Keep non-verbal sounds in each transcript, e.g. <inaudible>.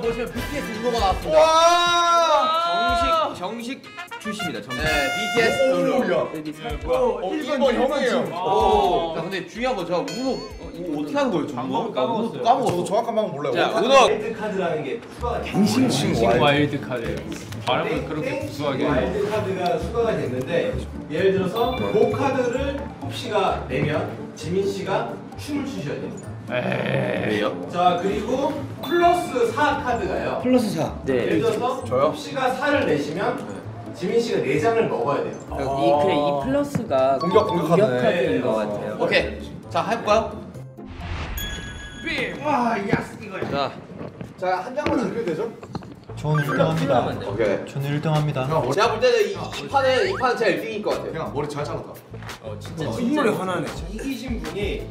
보시면 BTS UNO가 나왔습니다. 와! 정식 정식 출시입니다. 정식. 네, BTS UNO. 오, 1번 형이에요. 오. 자, 근데 중요한 건 제가 어, 이거 어떻게 하는 거예요? 방법 까먹었어요. 까먹었어. 저 정확한 방법 몰라요. 자, UNO 와일드 카드라는 게 추가가 됐는데 정식 와일드 카드. 발음을 그렇게 구수하게. 와일드 카드가 추가가 됐는데 예를 들어서 그 카드를 홉 씨가 내면 지민 씨가 춤을 추셔야 됩니다. 왜요? 자 그리고 플러스 4 카드가요. 플러스 4. 예를 들어서 홉 씨가 4를 내시면 지민 씨가 4장을 먹어야 돼요. 이 그래 이 플러스가 공격, 공격 카드네. 카드인 것 어. 같아요. 오케이. 자, 해볼까요? 자, 자, 한 장만 넣으면 되죠? 저는 1등합니다. 네. 오케이. 저는 1등합니다. 제가 볼 때는 이, 이 판에 이 판은 제가 1등일 것 같아요. 형, 머리 잘 잘랐다. 인물이 하나네. 이기신 분이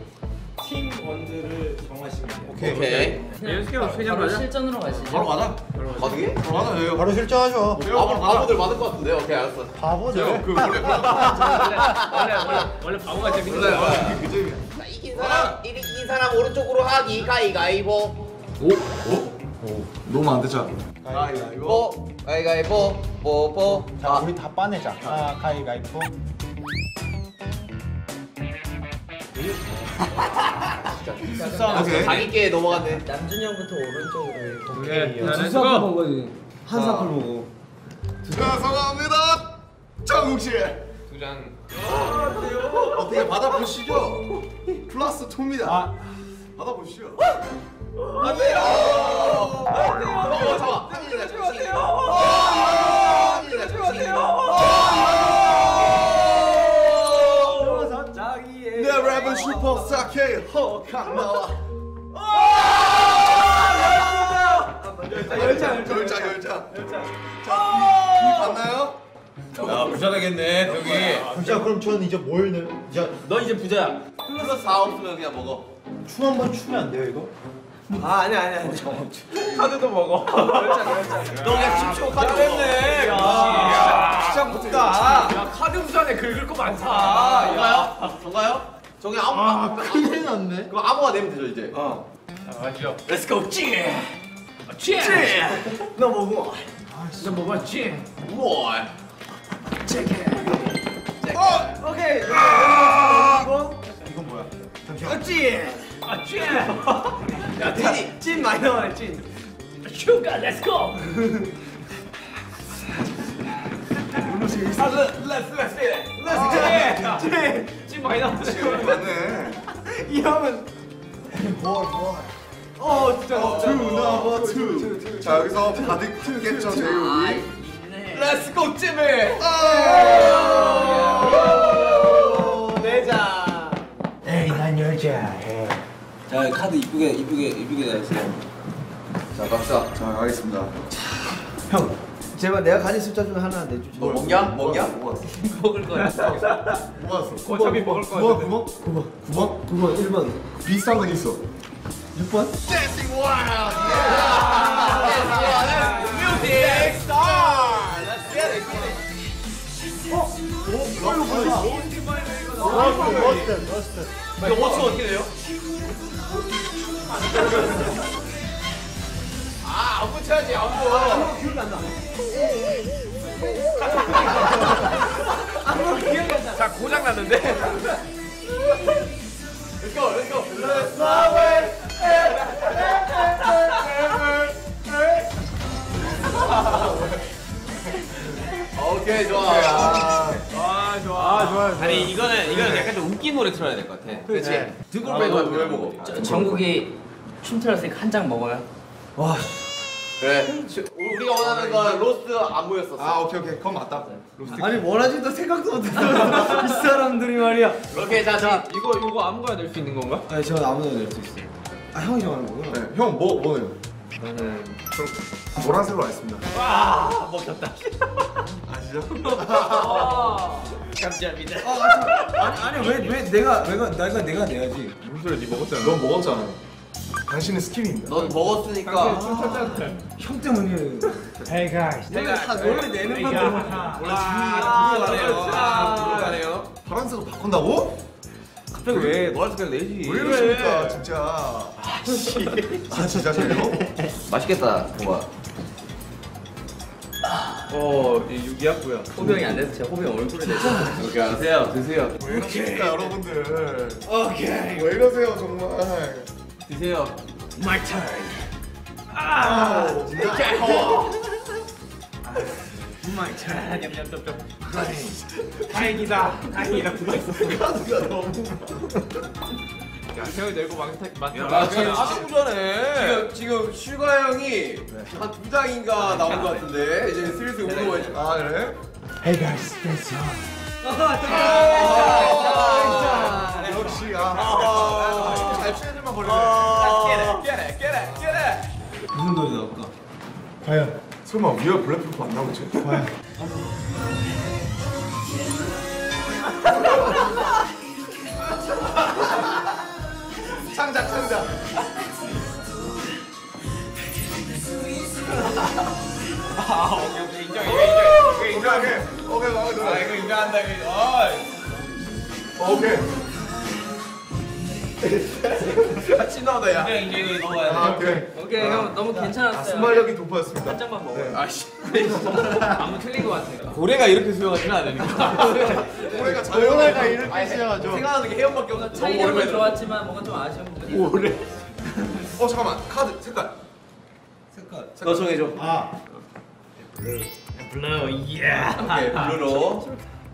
팀 원드를 정하시면 돼요. 오케이. 오케이. 연습해서 최장 바로 가자. 실전으로 가시죠. 바로 가자. 가득이? 바로 가자. 왜요? 바로 실전하죠. 바보, 바보들 많을 것 같은데. 오케이, 알았어. 바보죠. 그 원래 원래 원래 원래 바보가 재밌는 거야. 그 점이야. 자, 이긴 사람, 이- 이긴 사람 오른쪽으로 하기, 가위가위보. 너무 안 되잖아. 아, 이거 이거. 뽀, 가위가위보, 뽀뽀. 자, 우리 다 빠내자. 아, 가위가위보. <laughs> 오케이. 자기께 넘어갔네. 남준이 형부터 오른쪽으로. 오케이. 나는 수고. 거지. 한 사클 보고. 자, 성공합니다. 정국 씨. 두 장. 어떻게 받아보시죠? 플러스 2입니다. 아. 받아보시죠. 안 돼요! 안 돼요! 어, 잠깐만. 한일 허강 나와. 열장 열장 열장 열장. 자, 이 봤나요? 야 부자되겠네 여기. 자, 그럼 저는 이제 뭘 넣? 자, 너 이제 부자야. 플러스 4 없으면 그냥 먹어. 춤 한 번 추면 안 돼요, 이거? 카드도 먹어. 너 그냥 춤추고 카드 됐네. 야, 진짜 못다. 야 카드 부자네 긁을 거 많다. 정가요? 정가요? 저기 아무 아, 큰일 났네. 그럼 아무가 내면 되죠 이제. 자, 가시죠. Let's go. 찌. 찌. 너 뭐고? 너 뭐가 찌? 우와. 오케이. 이건 뭐야? 어찌? 아 찌. 야 테디. 찐 많이 나와요 찐. 슈가 Let's go. Let's let's let's 찐. 찐 많이 나왔지. 맞네. 이 형은 어 진짜 진짜. 넘버 2. 자, 여기서 가득 튀겠죠, 제육이. Let's go 찜이. 내자. 에이, 난 여자. 자 카드 이쁘게 이쁘게 이쁘게 나왔어요. 자 갑시다. 자, 가겠습니다. 형 제발 내가 가진 숫자 중에 하나 내주죠. 너 먹냐? 먹냐? 먹을 거야. 뭐였어? 어차피 먹을 거야. 9번, 9번? 9번. 9번? 9번 1번 비슷한 건 있어. 6번. Dancing Wild! Music start. Let's get it. Must, must. 이거 5초 어떻게 돼요? 아, 안무 쳐야지, 안무. 기억이 안 나. 자 고장 났는데. Let's go, let's go. Let's fly 오케이, 좋아. 아 좋아. 아 좋아. 아니, 이거는, 이거는 약간 좀 웃긴 노래 틀어야 될 것 같아. 그렇지. 왜 먹어? 저- 정국이 춤 틀었으니까 한 장 먹어요. 그래. 시- 우리가 원하는 건 로스 안무였었어. 아, 오케이, 오케이. 그건 맞다. 아니 원하지도 생각도 못했어. <laughs> 이 사람들이 말이야. 오케이, 자, 자. 이거 이거 아무거나 낼 수 있는 건가? 아니 저 아무나 낼 수 있어요. 아 형이 정하는 거구나. 네, 형, 뭐, 뭐예요? 나는 노란색으로 하겠습니다. <laughs> <laughs> 아 먹혔다. 아시죠? 감사합니다. 아니 아니 왜 왜 내가 내가 내가 내가 내야지. 무슨 소리야? 니 먹었잖아. 넌 먹었잖아. 당신의 스킬입니다. 넌 먹었으니까. 형 때문이에요. Hey guys. 원래 다 노래 내는 건데. 원래 들어가네요. 아, 들어가네요. 파란색으로 바꾼다고? 갑자기 왜 노란색 그냥 내지 왜 이러십니까 진짜. 아 진짜요? 맛있겠다 뭔가 어 유기하고요 호병이 안 돼서 제 호병 얼굴에 대서 이렇게 하세요 드세요 왜 이러십니까 여러분들. 오케이. 왜 이러세요 정말. 드세요 My turn. 아, My turn. 다행이다. 다행이다. 그거 있었어. 야 세영이 내고 망타 망타 아, 지금 한참 전에 지금 지금 슈가 형이 한 두 장인가 나온 것 같은데 이제 슬슬 운동을 해줘. 아 그래? Hey guys, that's all. 역시 아. 깨래 깨래 깨래 무슨 노래 나올까? 과연 설마 위에 블랙핑크 안 나오지? 창작 창작. 아 오케이 오케이 인정 이거 인정 이거 인정 오케이 오케이 마음에 들어. 아 이거 인정한다 이거 어 오케이. <laughs> 같이 나오다 야. 인정 인정 이거 먹어야 아 오케이. 오케이 형 너무 괜찮았어요. 순발력이 돋보였습니다. 한 장만 먹어요. 아 씨 <laughs> 아무 틀린 것 같아요. 고래가 이렇게 수영하지는 않으니까 올해가 자연가 이렇게 아니, 생각나는 게 해연밖에 없나? 너무 차이력은. 좋았지만 뭔가 좀 아쉬운 분. 어 잠깐만 카드 색깔. 색깔. 너 정해줘. 아. Blue. 예. 오케이 blue로.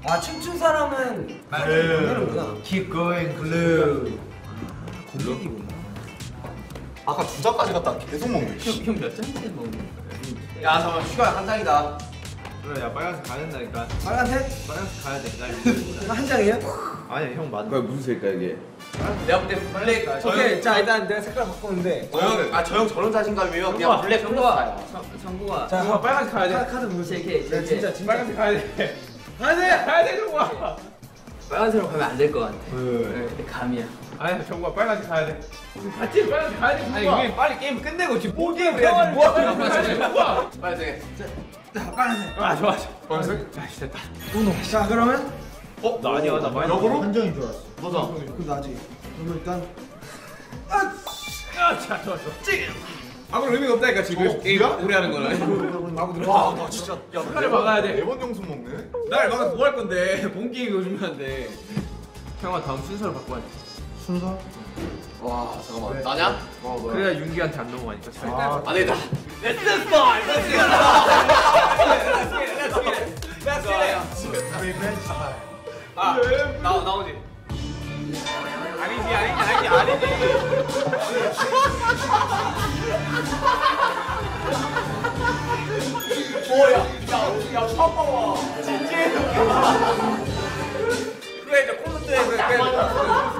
아 춤춘 사람은 blue. Keep going blue. 아까 두 장까지 갔다 계속 먹네. 씨. 형몇 잔째 먹는 야 잠깐 슈가 한 장이다. 그래 야 빨간색 가야 된다니까 빨간색? 빨간색 가야 돼. 나 <laughs> 한 장이에요? 아니 형 맞아. 그게 무슨 색깔 이게? 내가 볼때 Black. 오케이 자 일단 내가 색깔 바꾸는데 저형 아저 형 저런 자신감이면 그냥 black 정국아 정구가 자 정말 빨간색 가야 돼. 카드 JK 네, 진짜 진짜 빨간색 가야 돼. 가야 돼 가야 돼 정말. 빨간색으로 가면 안 될 것 같아. 네. 네, 감이야. 아니 정말 빨간색 가야 돼. 같이 빨간색 가야 돼. 아니 우리 빨리 게임 끝내고 지금 뭐 게임 해야지. 뭐 하는 거야 지금. 뭐야? 빨리 색. 아 좋아 좋아. 빨간색? 아씨 됐다. 자 그러면 어? 나 아니야 나 많이. 역으로? 한정인 줄 알았어. 너다. 그럼 나지 그러면 일단 아자 좋아 좋아. 아무 의미가 없다니까 지금 어, 게임? 우리 하는 거는. 와, 나 진짜 야, 칼을 막아야 돼. 네번 용수 먹네. 날 막아서 뭐 할 건데 <laughs> 본 게임 안 돼. 형아 다음 순서를 바꿔야 돼. 순서? 와 잠깐만 나냐? 그래야 윤기한테 안 넘어가니까. 아. 안 되겠다. 아, 나 나오지. 아니지, 아니지, 아니지, 아니지. 그래 이제 콘서트 해 그래 그래 그래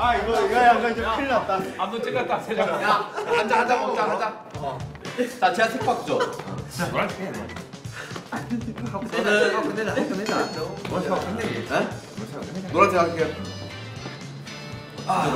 아 이거 이거 약간 좀 큰일 났다. 안도 찍었다 세 장. 야 한잔 한잔 먹자 한잔. 자 제가 색 바꾸죠. 저는 끝내자 끝내자 네? 노란색 할게요. 아